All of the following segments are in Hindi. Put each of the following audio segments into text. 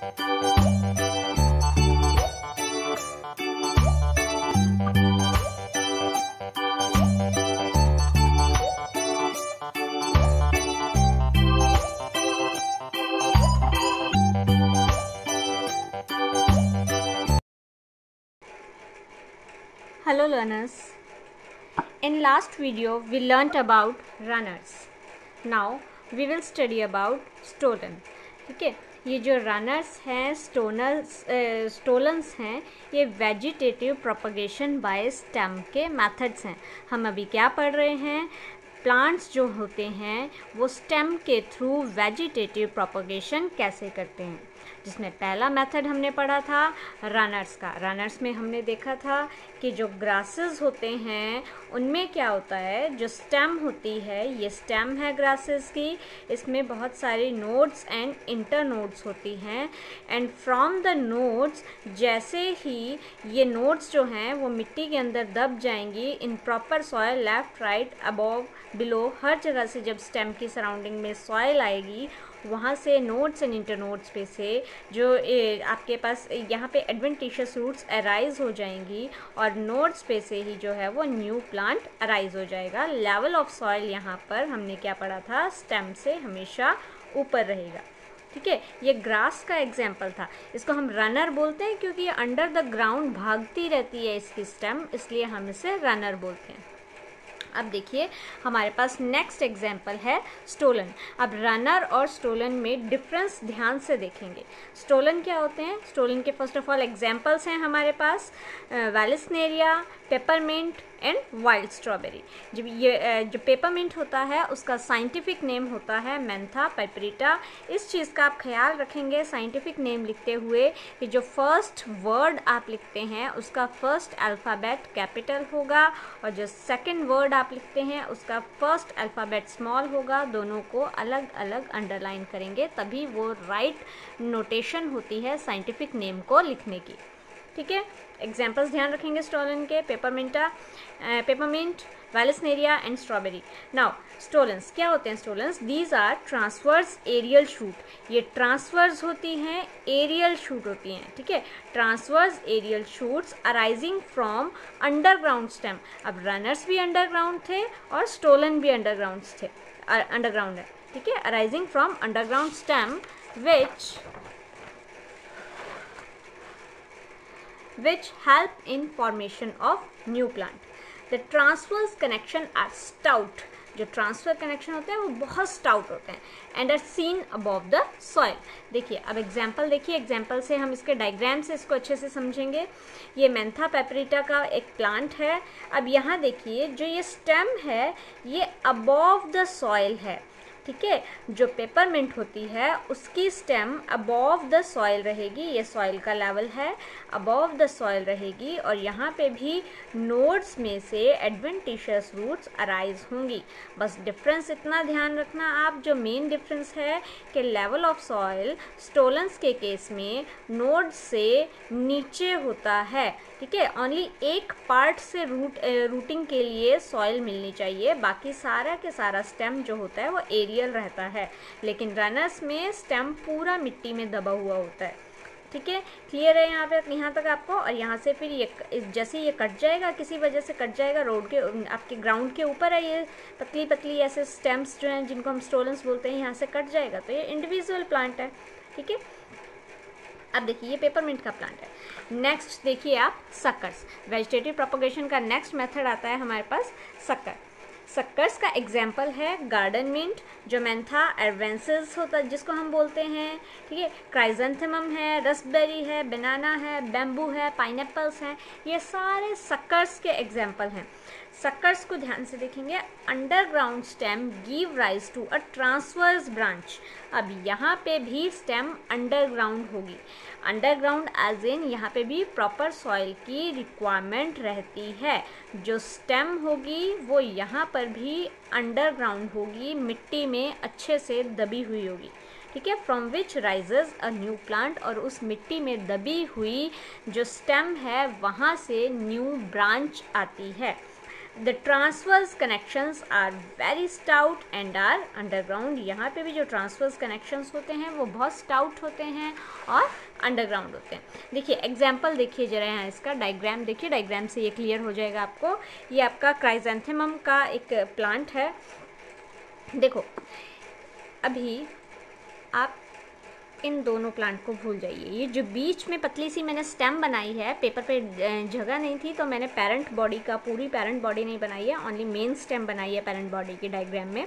Hello learners. In last video we learnt about runners. Now we will study about stolen. Okay. ये जो रनर्स हैं स्टोनर्स स्टोलन्स हैं, ये वेजिटेटिव प्रोपगेशन बाय स्टेम के मेथड्स हैं। हम अभी क्या पढ़ रहे हैं? प्लांट्स जो होते हैं, वो स्टेम के थ्रू वेजिटेटिव प्रोपगेशन कैसे करते हैं? जिसमें पहला मेथड हमने पढ़ा था रनर्स का। रनर्स में हमने देखा था कि जो ग्रासेस होते हैं, उनमें क्या होता है? जो स्टेम होती है, ये स्टेम है ग्रासेस की। इसमें बहुत सारी नोड्स एंड इंटर नोड्स होती हैं। एंड फ्रॉम द नोड्स जैसे ही ये नोड्स जो हैं, वो मिट्टी के अंदर दब जाएँगी in proper soil left right above below हर जगह से जब स्टेम की सराउंडिंग में सॉयल आएगी वहाँ से नोट्स एंड इंटर नोट्स पे से जो ए, आपके पास यहाँ पे एडवेंटिशियस रूट्स अराइज हो जाएँगी और नोट्स पे से ही जो है वो न्यू प्लांट अराइज हो जाएगा। लेवल ऑफ़ सॉइल यहाँ पर हमने क्या पढ़ा था? स्टेम से हमेशा ऊपर रहेगा। ठीक है? ये ग्रास का एग्ज़ाम्पल था। इसको हम रनर बोलते हैं क्योंकि ये अंडर द ग्राउंड भागती रहती है इसकी स्टेम इसलिए हम इसे रनर बोलते हैं। अब देखिए, हमारे पास नेक्स्ट एग्ज़ाम्पल है स्टोलन अब रनर और स्टोलन में डिफरेंस ध्यान से देखेंगे. स्टोलन क्या होते हैं? स्टोलन के फ़र्स्ट ऑफ़ ऑल एग्जाम्पल्स हैं हमारे पास vallisneria peppermint and wild strawberry जब ये जो पेपर पेपरमिंट होता है, उसका साइंटिफिक नेम होता है मैंथा पेपरिटा इस चीज़ का आप ख्याल रखेंगे साइंटिफिक नेम लिखते हुए कि जो फ़र्स्ट वर्ड आप लिखते हैं, उसका फ़र्स्ट अल्फ़ाबेट कैपिटल होगा और जो सेकंड वर्ड आप लिखते हैं, उसका फ़र्स्ट अल्फ़ाबेट स्मॉल होगा. दोनों को अलग अलग अंडरलाइन करेंगे, तभी वो राइट नोटेशन होती है साइंटिफिक नेम को लिखने की. ठीक है? एग्जाम्पल्स ध्यान रखेंगे स्टोलन के पेपरमिंटा peppermint vallisneria and strawberry now stolons क्या होते हैं stolons these are transverse aerial shoot ये ट्रांसवर्स होती हैं एरियल शूट होती हैं, ठीक है? Transverse aerial shoots arising from underground stem अब रनर्स भी अंडरग्राउंड थे और स्टोलन भी अंडरग्राउंड थे अंडरग्राउंड है, ठीक है? Arising from underground stem which which help in formation of new plant. The transverse connection are stout. जो ट्रांसफ़र कनेक्शन होते हैं, वो बहुत स्टाउट होते हैं and are seen above the soil देखिए, अब एग्ज़ाम्पल देखिए एग्ज़ाम्पल से हम इसके डायग्राम से इसको अच्छे से समझेंगे ये मेंथा पेपरिटा का एक प्लांट है अब यहाँ देखिए, जो ये स्टेम है, ये अबव द सॉइल है ठीक है? जो पेपरमिंट होती है, उसकी स्टेम अबव द सॉइल रहेगी। ये सॉइल का लेवल है। अबव द सॉइल रहेगी और यहाँ पे भी नोड्स में से एडवेंटिशियस रूट्स अराइज होंगी। बस डिफरेंस इतना ध्यान रखना आप। जो मेन डिफरेंस है कि लेवल ऑफ़ सॉइल स्टोलेंस के केस में नोड से नीचे होता है। ठीक है? ओनली एक पार्ट से रूट रूटिंग के लिए सॉइल मिलनी चाहिए। बाकी सारा के सारा स्टेम जो होता है वो एरियल रहता है, लेकिन रनर्स में स्टेम पूरा मिट्टी में दबा हुआ होता है। ठीक है? क्लियर है यहाँ पे? यहाँ तक आपको? और यहाँ से फिर ये जैसे ये कट जाएगा, किसी वजह से कट जाएगा रोड के आपके ग्राउंड के ऊपर है ये पतली पतली ऐसे स्टेम्स जो हैं, जिनको हम स्टोलेंस बोलते हैं, यहाँ से कट जाएगा। तो ये इंडिविजुअल प्लांट है। ठीक है? अब देखिए, ये पेपरमिंट का प्लांट है। नेक्स्ट देखिए आप सक्कर्स वेजिटेटिव प्रोपोगेशन का नेक्स्ट मेथड आता है हमारे पास सक्कर सक्कर्स का एग्ज़ाम्पल है गार्डन मिंट जो मैंथा एडवेंसेस होता, जिसको हम बोलते हैं, ठीक है? क्राइजेंथेमम है रसबेरी है बनाना है बेम्बू है पाइनएप्पल्स हैं, ये सारे सक्कर्स के एग्ज़ाम्पल हैं। सक्कर्स को ध्यान से देखेंगे। Underground stem give rise to a transverse branch अब यहाँ पे भी स्टेम अंडरग्राउंड होगी। अंडरग्राउंड एज इन यहाँ पे भी प्रॉपर सॉइल की रिक्वायरमेंट रहती है। जो स्टेम होगी, वो यहाँ पर भी अंडरग्राउंड होगी, मिट्टी में अच्छे से दबी हुई होगी। ठीक है? From which rises a new plant और उस मिट्टी में दबी हुई जो स्टेम है, वहाँ से न्यू ब्रांच आती है। The transverse connections are very stout and are underground यहाँ पे भी जो ट्रांसवर्स कनेक्शंस होते हैं, वो बहुत स्टाउट होते हैं और अंडरग्राउंड होते हैं। देखिए एग्ज़ाम्पल देखिए जरा यहाँ इसका डायग्राम देखिए। डायग्राम से ये क्लियर हो जाएगा आपको। ये आपका क्राइजेंथेमम का एक प्लांट है। देखो, अभी आप इन दोनों प्लांट को भूल जाइए। ये जो बीच में पतली सी मैंने स्टेम बनाई है पेपर पे जगह नहीं थी तो मैंने पेरेंट बॉडी का, पूरी पेरेंट बॉडी नहीं बनाई है ओनली मेन स्टेम बनाई है पेरेंट बॉडी के डायग्राम में।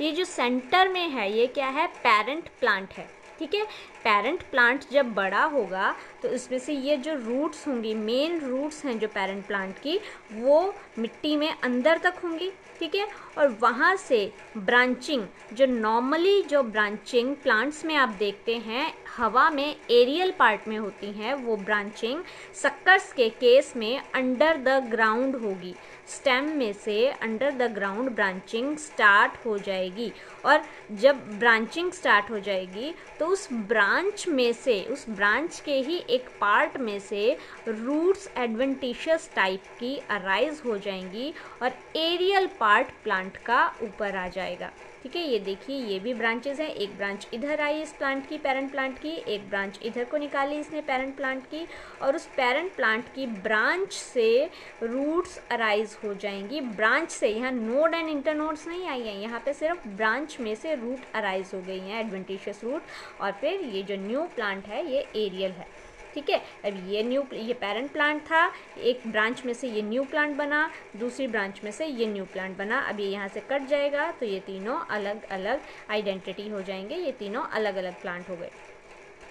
ये जो सेंटर में है, ये क्या है? पेरेंट प्लांट है। ठीक है? पेरेंट प्लांट जब बड़ा होगा तो इसमें से ये जो रूट्स होंगी मेन रूट्स हैं जो पेरेंट प्लांट की, वो मिट्टी में अंदर तक होंगी, ठीक है? और वहाँ से ब्रांचिंग जो नॉर्मली जो ब्रांचिंग प्लांट्स में आप देखते हैं, हवा में एरियल पार्ट में होती हैं, वो ब्रांचिंग सक्कर्स के केस में अंडर द ग्राउंड होगी। स्टेम में से under the ground branching start हो जाएगी। और जब ब्रांचिंग स्टार्ट हो जाएगी तो उस ब्रांच में से, उस ब्रांच के ही एक पार्ट में से रूट्स एडवेंटिशियस टाइप की अराइज हो जाएँगी और एरियल पार्ट प्लांट का ऊपर आ जाएगा। ठीक है, ये देखिए, ये भी ब्रांचेस हैं। एक ब्रांच इधर आई इस प्लांट की पेरेंट प्लांट की, एक ब्रांच इधर को निकाली इसने पेरेंट प्लांट की और उस पेरेंट प्लांट की ब्रांच से रूट्स अराइज हो जाएँगी। ब्रांच से, यहाँ नोड एंड इंटरनोड्स नहीं आई हैं, यहाँ पे सिर्फ़ ब्रांच में से रूट अराइज हो गई हैं एडवेंटिशियस रूट और फिर ये जो न्यू प्लांट है, ये एरियल है। ठीक है? अब ये न्यू ये पेरेंट प्लांट था, एक ब्रांच में से ये न्यू प्लांट बना, दूसरी ब्रांच में से ये न्यू प्लांट बना। अब ये यहाँ से कट जाएगा तो ये तीनों अलग अलग आइडेंटिटी हो जाएँगे, ये तीनों अलग अलग प्लांट हो गए।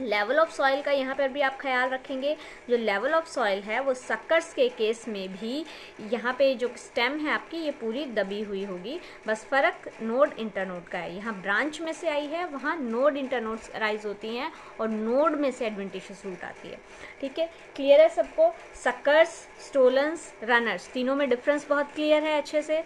लेवल ऑफ़ सॉइल का यहाँ पर भी आप ख्याल रखेंगे। जो लेवल ऑफ़ सॉइल है, वो सक्कर्स के केस में भी यहाँ पे जो स्टेम है आपकी, ये पूरी दबी हुई होगी। बस फ़र्क नोड इंटरनोड का है। यहाँ ब्रांच में से आई है, वहाँ नोड इंटरनोड्स राइज होती हैं और नोड में से एडवेंटिशियस रूट आती है। ठीक है? क्लियर है सबको? सक्कर्स स्टोलन्स रनर्स तीनों में डिफरेंस बहुत क्लियर है अच्छे से।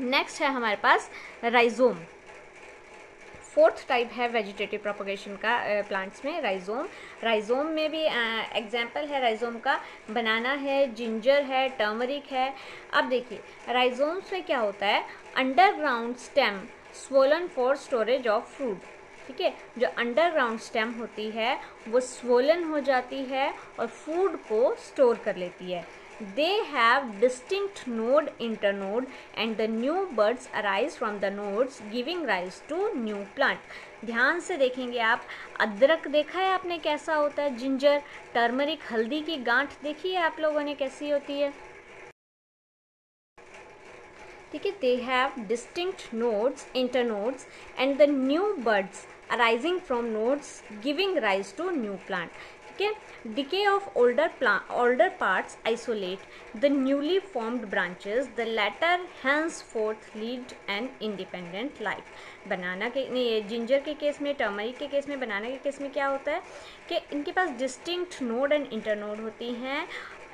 नेक्स्ट है हमारे पास राइजोम फोर्थ टाइप है वेजिटेटिव प्रोपोगेशन का प्लांट्स में राइजोम राइजोम में भी एग्ज़ाम्पल है राइजोम का. बनाना है जिंजर है टर्मरिक है. अब देखिए राइजोम्स में क्या होता है? Underground stem swollen for storage of fruit ठीक है? जो अंडरग्राउंड स्टेम होती है, वो स्वोलन हो जाती है और फ़ूड को स्टोर कर लेती है. They have distinct node, internode, and the new buds arise from the nodes, giving rise to new plant. ध्यान से देखेंगे आप, अदरक देखा है आपने कैसा होता है? जिंजर टर्मरिक हल्दी की गांठ देखी है आप लोगों ने कैसी होती है? ठीक है they have distinct nodes internodes and the new buds arising from nodes giving rise to new plant ठीक है? डिके ऑफ़ ओल्डर प्ला older parts isolate the newly formed branches the latter henceforth lead an independent life बनाना के, नहीं जिंजर के केस में टर्मरिक के केस में बनाना के केस में क्या होता है? कि इनके पास डिस्टिंक्ट नोड एंड इंटरनोड होती हैं।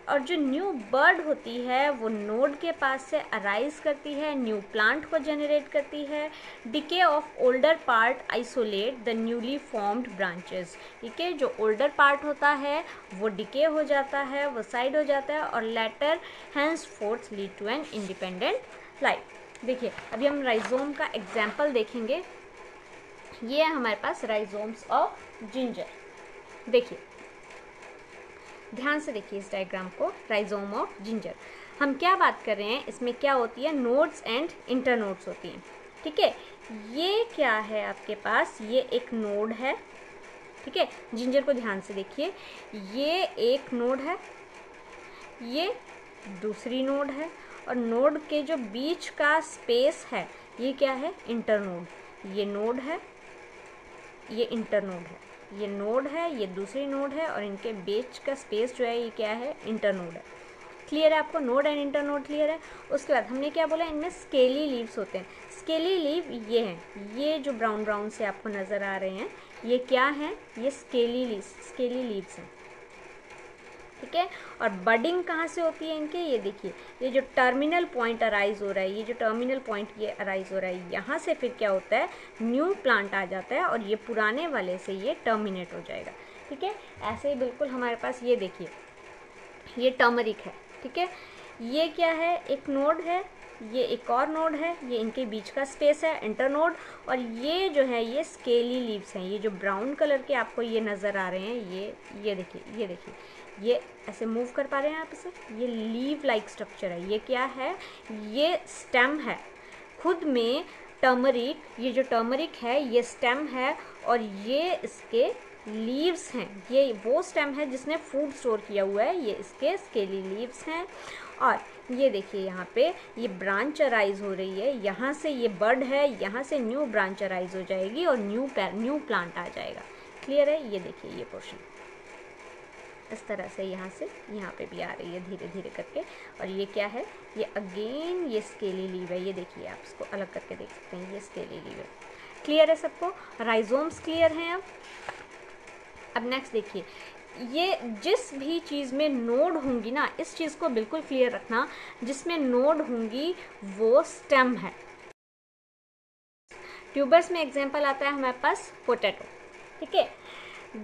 और जो न्यू बर्ड होती है, वो नोड के पास से अराइज करती है न्यू प्लांट को जनरेट करती है। Decay of older part isolate the newly formed branches ठीक है जो ओल्डर पार्ट होता है, वो डिके हो जाता है, वो साइड हो जाता है और latter henceforth lead to an independent life देखिए, अभी हम राइजोम का एग्ज़ाम्पल देखेंगे। ये है हमारे पास राइजोम्स ऑफ़ जिंजर देखिए ध्यान से देखिए इस डायग्राम को राइजोम ऑफ़ जिंजर हम क्या बात कर रहे हैं, इसमें क्या होती है नोड्स एंड इंटर नोड्स होती हैं। ठीक है? ये क्या है आपके पास? ये एक नोड है। ठीक है? जिंजर को ध्यान से देखिए। ये एक नोड है। ये दूसरी नोड है। और नोड के जो बीच का स्पेस है, ये क्या है? इंटर नोड ये नोड है। ये इंटर नोड है। ये नोड है, ये दूसरी नोड है और इनके बीच का स्पेस जो है ये क्या है? इंटर नोड है। क्लियर है आपको? Node and internode clear है। उसके बाद हमने क्या बोला? इनमें स्केली लीव्स होते हैं। स्केली लीव ये हैं। ये जो ब्राउन ब्राउन से आपको नज़र आ रहे हैं, ये क्या हैं? ये स्केली लीव्स स्केली लीव्स हैं। ठीक है? और बडिंग कहाँ से होती है इनके? ये देखिए, ये जो टर्मिनल पॉइंट अराइज हो रहा है, ये जो टर्मिनल पॉइंट ये अराइज हो रहा है, यहाँ से फिर क्या होता है? न्यू प्लांट आ जाता है और ये पुराने वाले से ये टर्मिनेट हो जाएगा। ठीक है? ऐसे ही बिल्कुल हमारे पास ये देखिए, ये टर्मरिक है। ठीक है? ये क्या है? एक नोड है, ये एक और नोड है, ये इनके बीच का स्पेस है इंटरनोड और ये जो है, ये स्केली लीव्स हैं। ये जो ब्राउन कलर के आपको ये नज़र आ रहे हैं, ये ये देखिए ये देखिए। ये ऐसे मूव कर पा रहे हैं आप इसे। ये लीव लाइक स्ट्रक्चर है। ये क्या है? ये स्टेम है। खुद में टर्मरिक ये जो टर्मरिक है, ये स्टेम है और ये इसके लीव्स हैं। ये वो स्टेम है जिसने फ़ूड स्टोर किया हुआ है। ये इसके स्केली लीव्स हैं। और ये देखिए यहाँ पे, ये ब्रांच अराइज हो रही है। यहाँ से ये बर्ड है, यहाँ से न्यू ब्रांच अराइज हो जाएगी और न्यू न्यू प्लांट आ जाएगा। क्लियर है? ये देखिए ये पोर्शन इस तरह से यहाँ से यहाँ पे भी आ रही है धीरे धीरे करके। और ये क्या है? ये अगेन ये स्केली लीव है ये देखिए आप इसको अलग करके देख सकते हैं, ये स्केली लीव है क्लियर है सबको? राइजोम्स क्लियर हैं अब। अब नेक्स्ट देखिए, ये जिस भी चीज़ में नोड होंगी ना, इस चीज़ को बिल्कुल क्लियर रखना, जिसमें नोड होंगी, वो स्टेम है। ट्यूबर्स में एग्ज़ाम्पल आता है हमारे पास पोटैटो ठीक है?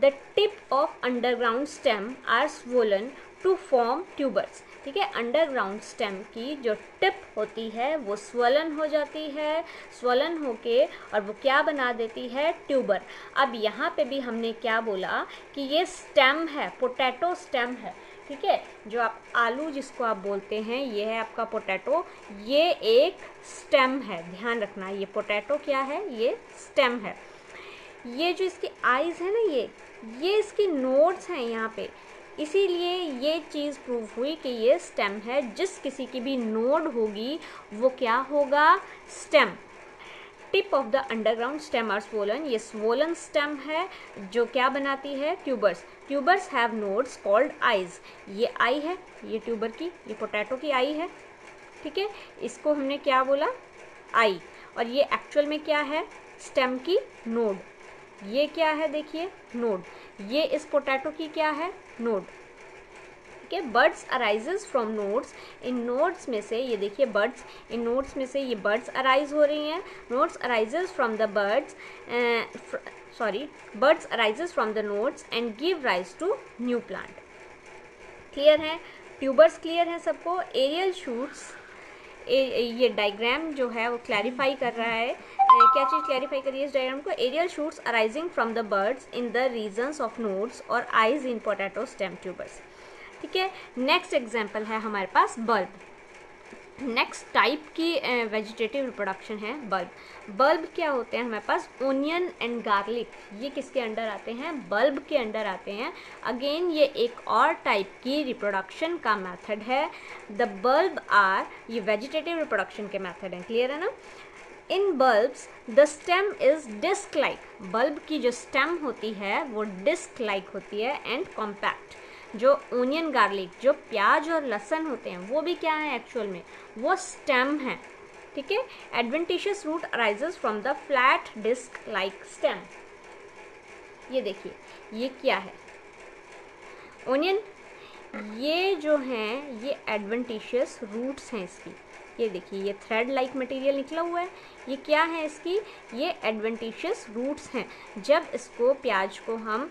The tip of underground stem are swollen to form tubers ठीक है? अंडरग्राउंड स्टेम की जो टिप होती है, वो स्वलन हो जाती है स्वलन होके और वो क्या बना देती है? ट्यूबर अब यहाँ पे भी हमने क्या बोला कि ये स्टेम है पोटैटो स्टेम है। ठीक है? जो आप आलू जिसको आप बोलते हैं, ये है आपका पोटैटो ये एक स्टेम है, ध्यान रखना, ये पोटैटो क्या है? ये स्टेम है। ये जो इसकी आइज़ है ना ये ये इसकी नोट्स हैं यहाँ पे। इसीलिए ये चीज़ प्रूव हुई कि ये स्टेम है। जिस किसी की भी नोड होगी, वो क्या होगा? Stem tip of the underground stem are swollen ये स्वोलन स्टेम है, जो क्या बनाती है? Tubers tubers have nodes called eyes ये आई है, ये ट्यूबर की, ये पोटैटो की आई है। ठीक है? इसको हमने क्या बोला? आई और ये एक्चुअल में क्या है? स्टेम की नोड ये क्या है देखिए? नोड ये इस पोटैटो की क्या है? नोड है बर्ड्स अराइजेज फ्रॉम नोड्स इन नोड्स में से, ये देखिए बर्ड्स इन नोड्स में से ये बर्ड्स अराइज हो रही हैं. Nodes arises from the buds sorry buds arises from the nodes and give rise to new plant clear है? ट्यूबर्स क्लियर है सबको? एरियल शूट्स ये डायग्राम जो है वो क्लैरिफाई कर रहा है। क्या चीज़ क्लैरिफाई करिए इस डायग्राम को? Aerial shoots arising from the buds in the regions of nodes और eyes in potato stem tubers ठीक है? नेक्स्ट एग्ज़ाम्पल है हमारे पास बल्ब नेक्स्ट टाइप की वेजिटेटिव रिप्रोडक्शन है बल्ब। बल्ब क्या होते हैं हमारे पास? ओनियन एंड गार्लिक ये किसके अंडर आते हैं? बल्ब के अंडर आते हैं। अगेन ये एक और टाइप की रिप्रोडक्शन का मेथड है। द बल्ब आर ये वेजिटेटिव रिप्रोडक्शन के मेथड हैं। क्लियर है ना? In bulbs the stem is disc like bulb की जो स्टेम होती है, वो डिस्क लाइक होती है एंड कॉम्पैक्ट जो ओनियन गार्लिक जो प्याज और लहसन होते हैं, वो भी क्या है एक्चुअल में? वो स्टेम है, ठीक है? Adventitious root arises from the flat disc like stem ये देखिए, ये क्या है? ओनियन ये जो हैं, ये एडवेंटिशियस रूट्स हैं इसकी। ये देखिए, ये थ्रेड लाइक मटेरियल निकला हुआ है। ये क्या है इसकी? ये एडवेंटिशियस रूट्स हैं। जब इसको प्याज को हम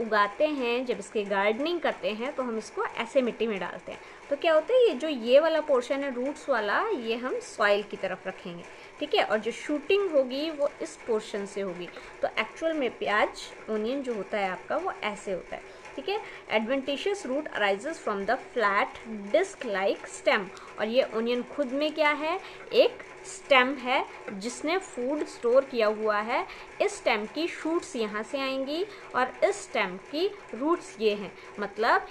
उगाते हैं, जब इसके गार्डनिंग करते हैं तो हम इसको ऐसे मिट्टी में डालते हैं। तो क्या होता है, ये जो ये वाला पोर्शन है रूट्स वाला, ये हम सॉइल की तरफ़ रखेंगे, ठीक है? और जो शूटिंग होगी, वो इस पोर्शन से होगी। तो एक्चुअल में प्याज ओनियन जो होता है आपका, वो ऐसे होता है। ठीक है? Adventitious root arises from the flat disc like stem और ये ओनियन खुद में क्या है? एक स्टेम है, जिसने फ़ूड स्टोर किया हुआ है। इस स्टेम की शूट्स यहाँ से आएँगी और इस स्टेम की रूट्स ये हैं। मतलब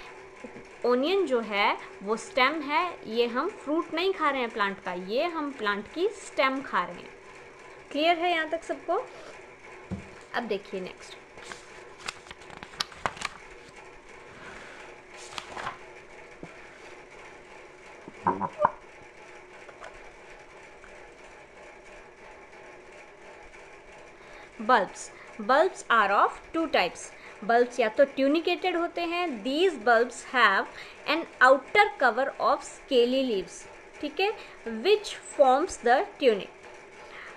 ओनियन जो है, वो स्टेम है। ये हम फ्रूट नहीं खा रहे हैं प्लांट का, ये हम प्लांट की स्टेम खा रहे हैं। क्लियर है यहाँ तक सबको? अब देखिए next bulbs bulbs are of two types bulbs या तो ट्यूनिकेटेड होते हैं। These bulbs have an outer cover of scaly leaves ठीक है? विच फॉर्म्स द ट्यूनिक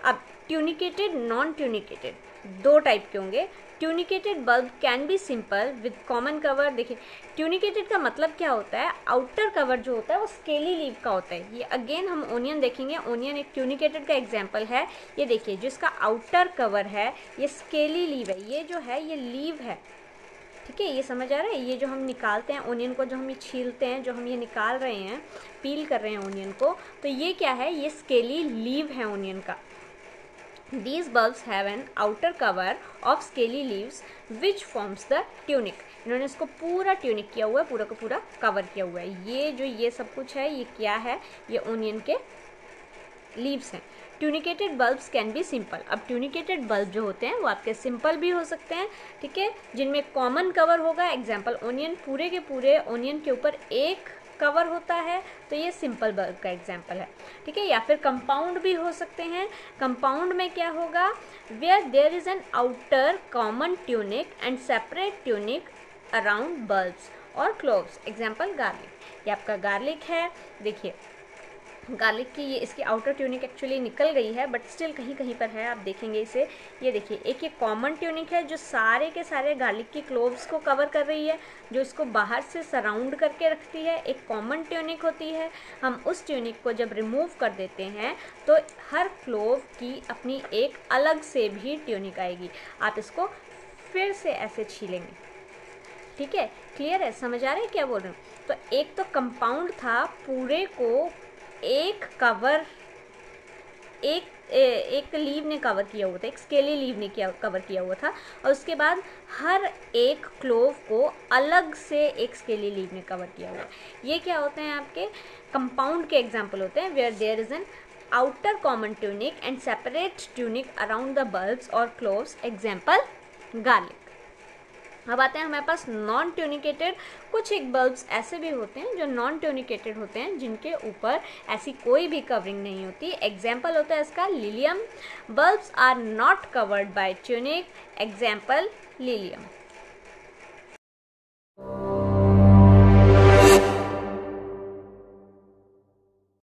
अब ट्यूनिकेटेड नॉन ट्यूनिकेटेड दो टाइप के होंगे। Tunicated bulb can be simple with common cover देखिए ट्यूनिकेटेड का मतलब क्या होता है? आउटर कवर जो होता है, वो स्केली लीव का होता है। ये अगेन हम ओनियन देखेंगे। ओनियन एक ट्यूनिकेटेड का एग्ज़ाम्पल है। ये देखिए, जिसका आउटर कवर है, ये स्केली लीव है। ये जो है, ये लीव है। ठीक है, ये समझ आ रहा है? ये जो हम निकालते हैं ओनियन को, जो हम ये छीलते हैं, जो हम ये निकाल रहे हैं पील कर रहे हैं ओनियन को तो ये क्या है? ये स्केली लीव है ओनियन का। These bulbs have an outer cover of scaly leaves, which forms the tunic. इन्होंने इसको पूरा ट्यूनिक किया हुआ है, पूरा का पूरा कवर किया हुआ है। ये जो ये सब कुछ है, ये क्या है? ये ओनियन के लीव्स हैं। Tunicated bulbs can be simple अब ट्यूनिकेटेड बल्ब जो होते हैं, वो आपके सिंपल भी हो सकते हैं, ठीक है? जिनमें कॉमन कवर होगा एग्ज़ाम्पल ओनियन पूरे के पूरे ओनियन के ऊपर एक कवर होता है तो ये सिंपल बल्ब का एग्ज़ाम्पल है। ठीक है? या फिर कंपाउंड भी हो सकते हैं। कंपाउंड में क्या होगा? Where there is an outer common tunic and separate tunic around bulbs और क्लोव्स एग्ज़ाम्पल गार्लिक ये आपका गार्लिक है। देखिए गार्लिक की, ये इसकी आउटर ट्यूनिक एक्चुअली निकल गई है बट स्टिल कहीं कहीं पर है, आप देखेंगे इसे। ये देखिए, एक ये कॉमन ट्यूनिक है जो सारे के सारे गार्लिक की क्लोव्स को कवर कर रही है, जो इसको बाहर से सराउंड करके रखती है। एक कॉमन ट्यूनिक होती है, हम उस ट्यूनिक को जब रिमूव कर देते हैं तो हर क्लोव की अपनी एक अलग से भी ट्यूनिक आएगी। आप इसको फिर से ऐसे छीलेंगे। ठीक है? क्लियर है? समझ आ रहा है क्या बोल रहे हूँ? तो एक तो कंपाउंड था पूरे को एक कवर एक एक लीव ने कवर किया हुआ था, एक स्केली लीव ने किया कवर किया हुआ था और उसके बाद हर एक क्लोव को अलग से एक स्केली लीव ने कवर किया हुआ ये क्या होते हैं आपके? कंपाउंड के एग्ज़ाम्पल होते हैं where there is an outer common tunic and separate tunic around the bulbs और क्लोव्स एग्ज़ाम्पल गार्लिक अब आते हैं हमारे पास नॉन ट्यूनिकेटेड कुछ एक बल्ब्स ऐसे भी होते हैं जो नॉन ट्यूनिकेटेड होते हैं, जिनके ऊपर ऐसी कोई भी कवरिंग नहीं होती। एग्ज़ाम्पल होता है इसका lilium bulbs are not covered by tunic example lilium